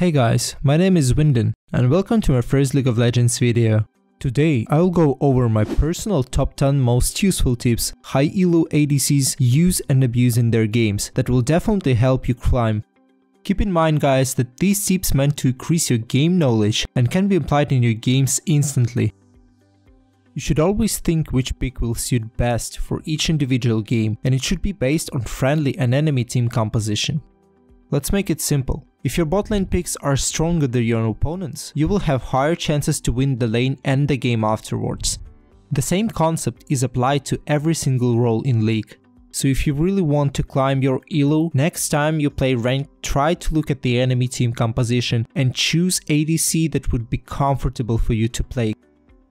Hey guys, my name is Winden and welcome to my first League of Legends video. Today I'll go over my personal top 10 most useful tips high elo ADCs use and abuse in their games that will definitely help you climb. Keep in mind guys that these tips meant to increase your game knowledge and can be applied in your games instantly. You should always think which pick will suit best for each individual game and it should be based on friendly and enemy team composition. Let's make it simple. If your bot lane picks are stronger than your opponents, you will have higher chances to win the lane and the game afterwards. The same concept is applied to every single role in League. So if you really want to climb your elo, next time you play ranked, try to look at the enemy team composition and choose ADC that would be comfortable for you to play.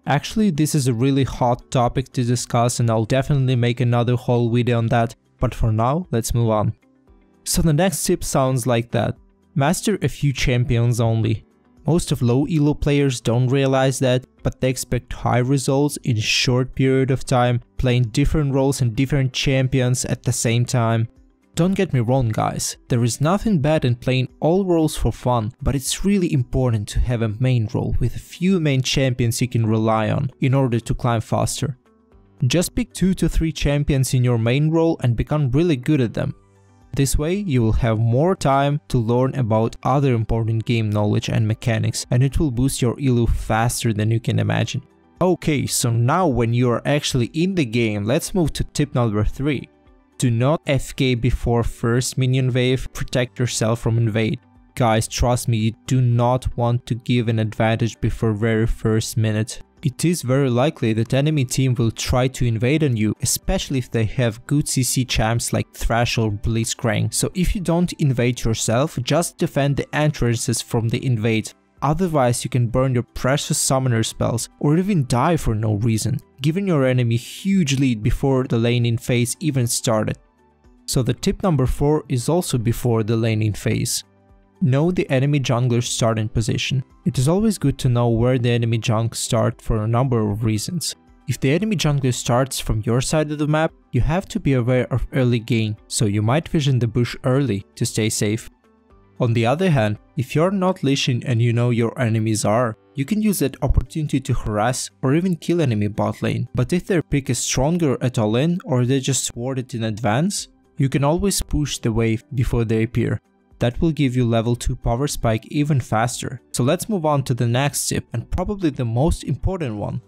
Actually, this is a really hot topic to discuss and I'll definitely make another whole video on that, but for now, let's move on. So the next tip sounds like that. Master a few champions only. Most of low elo players don't realize that, but they expect high results in a short period of time, playing different roles and different champions at the same time. Don't get me wrong guys, there is nothing bad in playing all roles for fun, but it's really important to have a main role with a few main champions you can rely on in order to climb faster. Just pick 2 to 3 champions in your main role and become really good at them. This way, you will have more time to learn about other important game knowledge and mechanics, and it will boost your elo faster than you can imagine. Okay, so now when you are actually in the game, let's move to tip number 3. Do not FK before first minion wave, protect yourself from invade. Guys, trust me, you do not want to give an advantage before very first minute. It is very likely that enemy team will try to invade on you, especially if they have good CC champs like Thresh or Blitzcrank, so if you don't invade yourself, just defend the entrances from the invade. Otherwise you can burn your precious summoner spells or even die for no reason, giving your enemy huge lead before the laning phase even started. So the tip number 4 is also before the laning phase. Know the enemy jungler's starting position. It is always good to know where the enemy jungle start for a number of reasons. If the enemy jungler starts from your side of the map, you have to be aware of early gank, so you might vision the bush early to stay safe. On the other hand, if you're not leashing and you know your enemies are, you can use that opportunity to harass or even kill enemy bot lane. But if their pick is stronger at all in or they just warded in advance, you can always push the wave before they appear that will give you level 2 power spike even faster. So let's move on to the next tip and probably the most important one.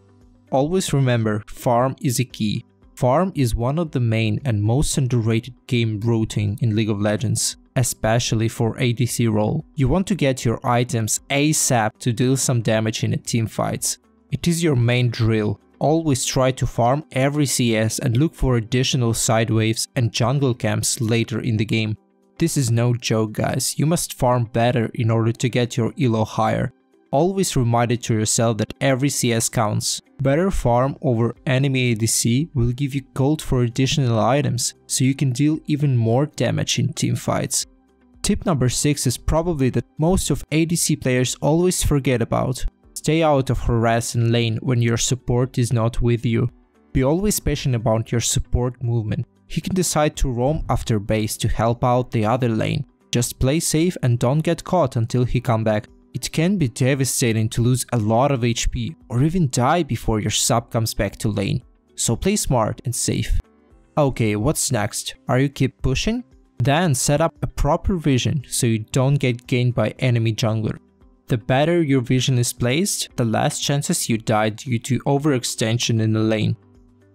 Always remember, farm is a key. Farm is one of the main and most underrated game routine in League of Legends, especially for ADC role. You want to get your items ASAP to deal some damage in a team fights. It is your main drill. Always try to farm every CS and look for additional side waves and jungle camps later in the game. This is no joke guys, you must farm better in order to get your elo higher. Always remind it to yourself that every CS counts. Better farm over enemy ADC will give you gold for additional items, so you can deal even more damage in team fights. Tip number 6 is probably that most of ADC players always forget about. Stay out of harassing lane when your support is not with you. Be always patient about your support movement he can decide to roam after base to help out the other lane. Just play safe and don't get caught until he come back. It can be devastating to lose a lot of HP or even die before your sub comes back to lane, so play smart and safe. Okay, what's next? Are you keep pushing? Then set up a proper vision so you don't get ganked by enemy jungler. The better your vision is placed, the less chances you die due to overextension in the lane.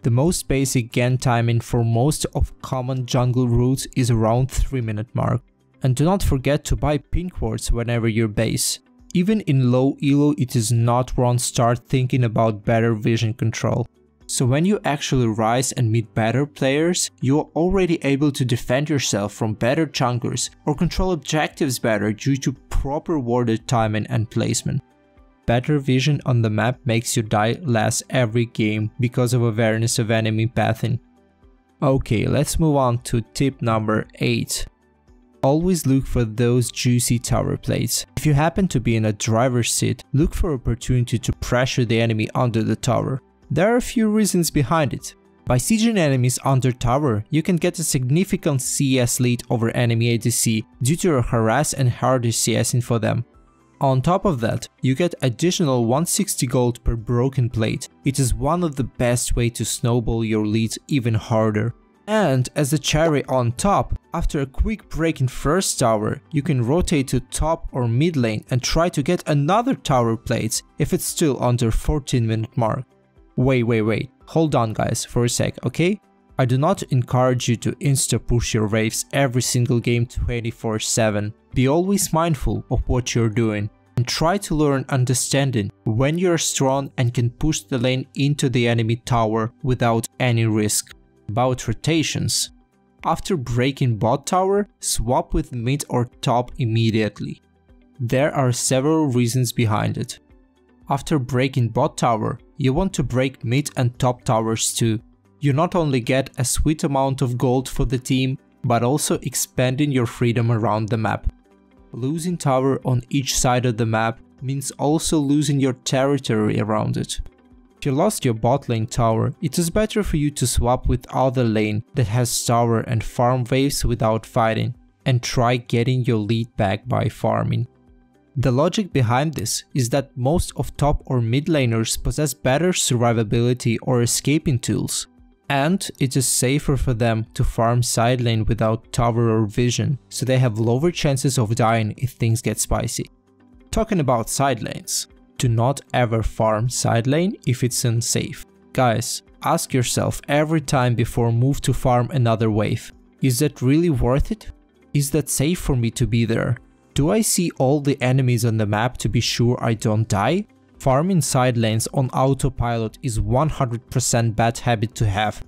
The most basic gank timing for most of common jungle routes is around 3 minute mark. And do not forget to buy pink wards whenever you base. Even in low elo it is not wrong start thinking about better vision control. So when you actually rise and meet better players, you are already able to defend yourself from better junglers or control objectives better due to proper warded timing and placement. Better vision on the map makes you die less every game because of awareness of enemy pathing. Okay, let's move on to tip number 8. Always look for those juicy tower plates. If you happen to be in a driver's seat, look for opportunity to pressure the enemy under the tower. There are a few reasons behind it. By sieging enemies under tower, you can get a significant CS lead over enemy ADC due to your harass and harder CSing for them. On top of that, you get additional 160 gold per broken plate. It is one of the best way to snowball your leads even harder. And as a cherry on top, after a quick break in first tower, you can rotate to top or mid lane and try to get another tower plate if it's still under 14 minute mark. Wait, wait, wait, hold on guys for a sec, okay? I do not encourage you to insta push your waves every single game 24 7. Be always mindful of what you're doing and try to learn understanding when you're strong and can push the lane into the enemy tower without any risk. About rotations. After breaking bot tower, swap with mid or top immediately. There are several reasons behind it. After breaking bot tower, you want to break mid and top towers too, you not only get a sweet amount of gold for the team, but also expanding your freedom around the map. Losing tower on each side of the map means also losing your territory around it. If you lost your bot lane tower, it is better for you to swap with other lane that has tower and farm waves without fighting, and try getting your lead back by farming. The logic behind this is that most of top or mid laners possess better survivability or escaping tools, and it is safer for them to farm side lane without tower or vision, so they have lower chances of dying if things get spicy. Talking about side lanes, do not ever farm side lane if it's unsafe. Guys, ask yourself every time before move to farm another wave, is that really worth it? Is that safe for me to be there? Do I see all the enemies on the map to be sure I don't die? Farming side lanes on autopilot is 100% bad habit to have.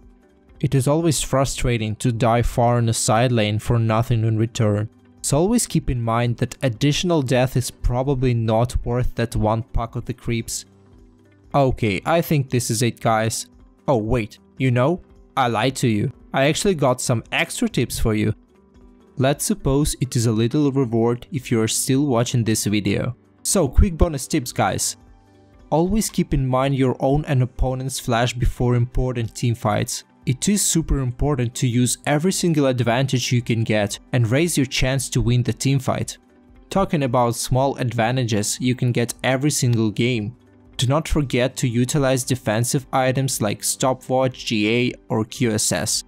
It is always frustrating to die far in a side lane for nothing in return. So always keep in mind that additional death is probably not worth that one puck of the creeps. Okay, I think this is it guys. Oh wait, you know, I lied to you. I actually got some extra tips for you. Let's suppose it is a little reward if you are still watching this video. So quick bonus tips guys. Always keep in mind your own and opponent's flash before important teamfights. It is super important to use every single advantage you can get and raise your chance to win the teamfight. Talking about small advantages you can get every single game. Do not forget to utilize defensive items like stopwatch, GA or QSS.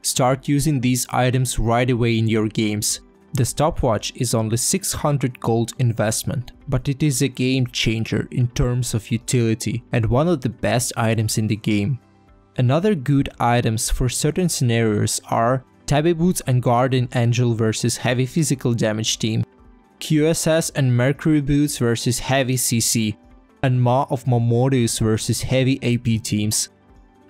Start using these items right away in your games the stopwatch is only 600 gold investment, but it is a game changer in terms of utility and one of the best items in the game. Another good items for certain scenarios are Tabi Boots and Guardian Angel versus heavy physical damage team, QSS and Mercury Boots versus heavy CC, and Maw of Malmortius versus heavy AP teams.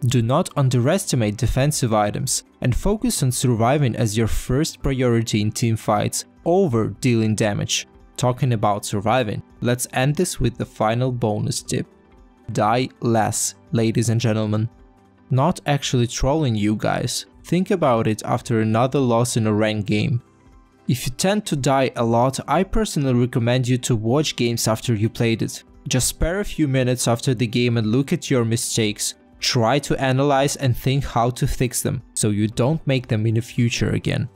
Do not underestimate defensive items and focus on surviving as your first priority in team fights over dealing damage. Talking about surviving, let's end this with the final bonus tip. Die less, ladies and gentlemen. Not actually trolling you guys, think about it after another loss in a ranked game. If you tend to die a lot, I personally recommend you to watch games after you played it. Just spare a few minutes after the game and look at your mistakes, Try to analyze and think how to fix them, so you don't make them in the future again.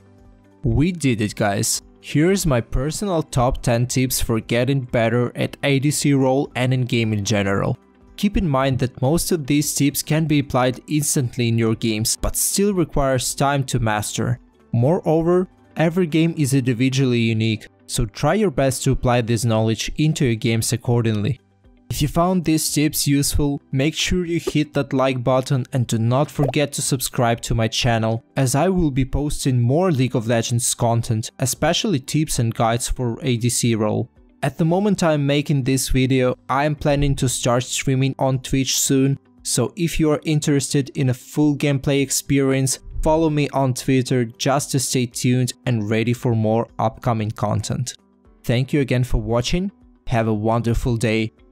We did it guys. Here's my personal top 10 tips for getting better at ADC role and in game in general. Keep in mind that most of these tips can be applied instantly in your games, but still requires time to master. Moreover, every game is individually unique, so try your best to apply this knowledge into your games accordingly. If you found these tips useful, make sure you hit that like button and do not forget to subscribe to my channel, as I will be posting more League of Legends content, especially tips and guides for ADC role. At the moment I'm making this video, I am planning to start streaming on Twitch soon, so if you are interested in a full gameplay experience, follow me on Twitter just to stay tuned and ready for more upcoming content. Thank you again for watching, have a wonderful day,